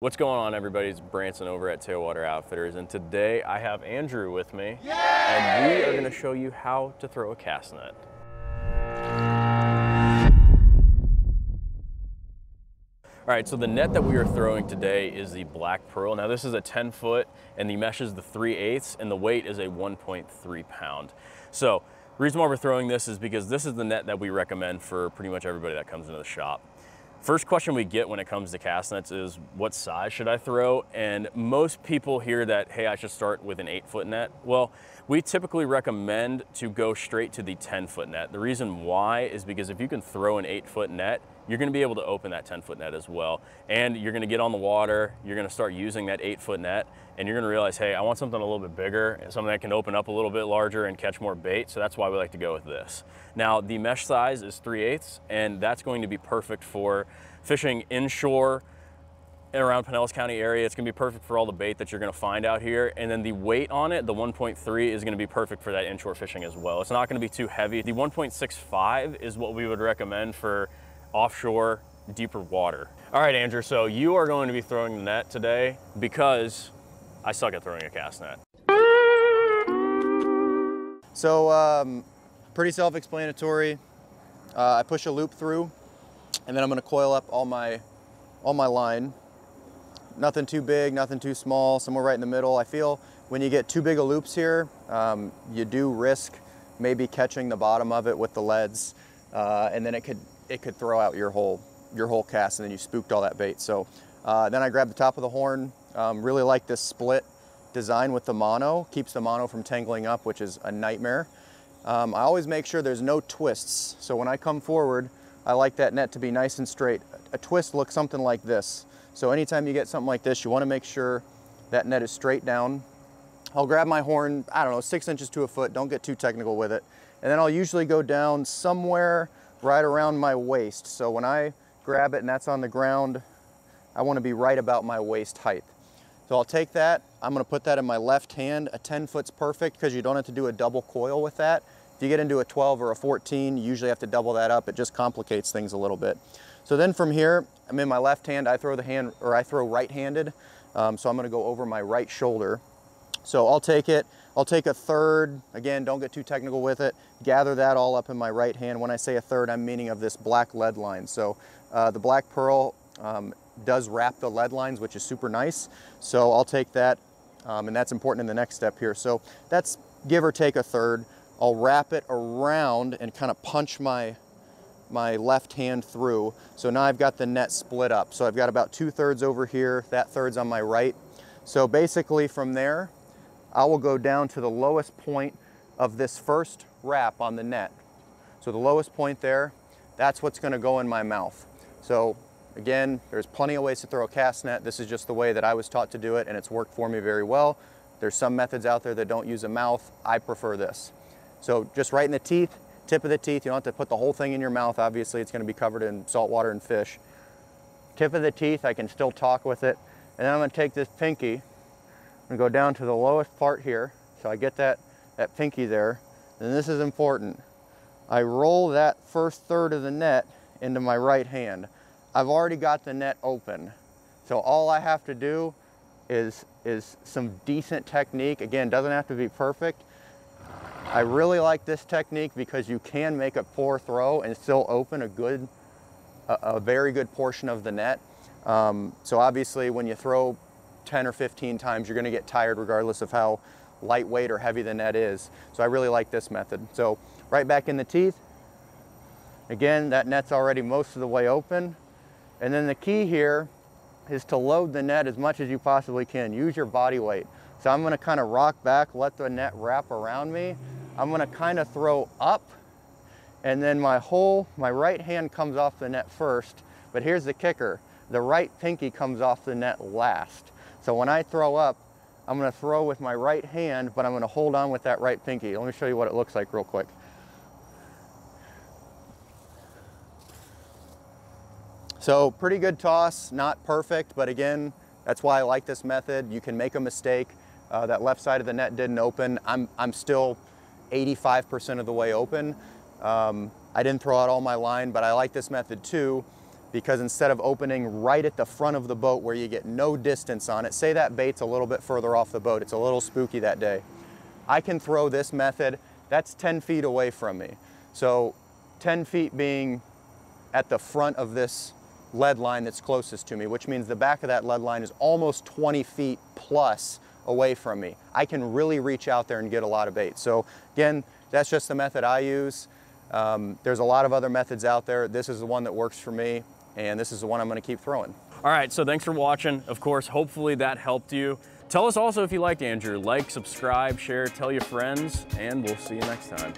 What's going on everybody? It's Branson over at Tailwater Outfitters and today I have Andrew with me Yay! and we are going to show you how to throw a cast net. All right, so the net that we are throwing today is the Black Pearl. Now this is a 10 foot and the mesh is the 3 eighths and the weight is a 1.3 pound. So reason why we're throwing this is because this is the net that we recommend for pretty much everybody that comes into the shop. First question we get when it comes to cast nets is what size should I throw? And most people hear that, hey, I should start with an eight foot net. Well, we typically recommend to go straight to the 10 foot net. The reason why is because if you can throw an eight foot net, you're gonna be able to open that 10 foot net as well. And you're gonna get on the water, you're gonna start using that eight foot net, and you're gonna realize, hey, I want something a little bit bigger, something that can open up a little bit larger and catch more bait. So that's why we like to go with this. Now, the mesh size is 3 eighths, and that's going to be perfect for fishing inshore and around Pinellas County area. It's gonna be perfect for all the bait that you're gonna find out here. And then the weight on it, the 1.3 is gonna be perfect for that inshore fishing as well. It's not gonna be too heavy. The 1.65 is what we would recommend for offshore, deeper water. All right, Andrew, so you are going to be throwing the net today because I suck at throwing a cast net. So um, pretty self-explanatory. Uh, I push a loop through and then I'm gonna coil up all my, all my line. Nothing too big, nothing too small, somewhere right in the middle. I feel when you get too big of loops here, um, you do risk maybe catching the bottom of it with the leads uh, and then it could it could throw out your whole your whole cast and then you spooked all that bait. So uh, then I grab the top of the horn. Um, really like this split design with the mono. Keeps the mono from tangling up, which is a nightmare. Um, I always make sure there's no twists. So when I come forward, I like that net to be nice and straight. A twist looks something like this. So anytime you get something like this, you wanna make sure that net is straight down. I'll grab my horn, I don't know, six inches to a foot, don't get too technical with it. And then I'll usually go down somewhere right around my waist. So when I grab it and that's on the ground, I wanna be right about my waist height. So I'll take that, I'm gonna put that in my left hand. A 10 foot's perfect because you don't have to do a double coil with that. If you get into a 12 or a 14, you usually have to double that up. It just complicates things a little bit. So then from here, I'm in my left hand, I throw the hand, or I throw right-handed. Um, so I'm gonna go over my right shoulder. So I'll take it, I'll take a third, again, don't get too technical with it, gather that all up in my right hand. When I say a third, I'm meaning of this black lead line. So uh, the black pearl um, does wrap the lead lines, which is super nice. So I'll take that, um, and that's important in the next step here. So that's give or take a third. I'll wrap it around and kind of punch my my left hand through. So now I've got the net split up. So I've got about two thirds over here, that third's on my right. So basically from there, I will go down to the lowest point of this first wrap on the net. So the lowest point there, that's what's gonna go in my mouth. So again, there's plenty of ways to throw a cast net. This is just the way that I was taught to do it and it's worked for me very well. There's some methods out there that don't use a mouth. I prefer this. So just right in the teeth, tip of the teeth. You don't have to put the whole thing in your mouth. Obviously, it's going to be covered in salt water and fish. Tip of the teeth, I can still talk with it. And then I'm to take this pinky and go down to the lowest part here. So I get that, that pinky there. And this is important. I roll that first third of the net into my right hand. I've already got the net open. So all I have to do is, is some decent technique. Again, doesn't have to be perfect. I really like this technique because you can make a poor throw and still open a good, a, a very good portion of the net. Um, so obviously when you throw 10 or 15 times, you're gonna get tired regardless of how lightweight or heavy the net is. So I really like this method. So right back in the teeth. Again, that net's already most of the way open. And then the key here is to load the net as much as you possibly can. Use your body weight. So I'm gonna kind of rock back, let the net wrap around me. I'm gonna kind of throw up and then my whole, my right hand comes off the net first, but here's the kicker. The right pinky comes off the net last. So when I throw up, I'm gonna throw with my right hand, but I'm gonna hold on with that right pinky. Let me show you what it looks like real quick. So pretty good toss, not perfect, but again, that's why I like this method. You can make a mistake. Uh, that left side of the net didn't open. I'm, I'm still 85% of the way open. Um, I didn't throw out all my line, but I like this method too because instead of opening right at the front of the boat where you get no distance on it, say that bait's a little bit further off the boat, it's a little spooky that day, I can throw this method, that's 10 feet away from me. So 10 feet being at the front of this lead line that's closest to me, which means the back of that lead line is almost 20 feet plus away from me. I can really reach out there and get a lot of bait. So again, that's just the method I use. Um, there's a lot of other methods out there. This is the one that works for me and this is the one I'm gonna keep throwing. All right, so thanks for watching. Of course, hopefully that helped you. Tell us also if you liked Andrew. Like, subscribe, share, tell your friends, and we'll see you next time.